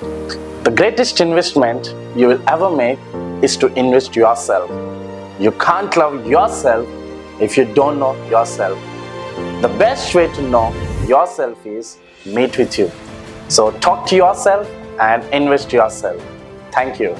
The greatest investment you will ever make is to invest yourself. You can't love yourself if you don't know yourself. The best way to know yourself is meet with you. So talk to yourself and invest yourself. Thank you.